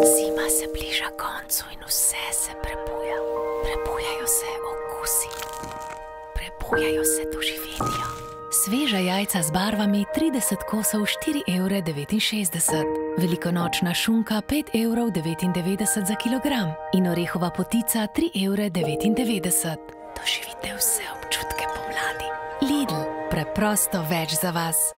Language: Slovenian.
Zima se bliža koncu in vse se prebuja. Prebujajo se okusi, prebujajo se doživetja. Sveža jajca z barvami 30 kosov 4,69 evra, velikonočna šunka 5,99 evra za kilogram in orehova potica 3,99 evra. Doživite vse občutke pomladi. Lidl, preprosto več za vas.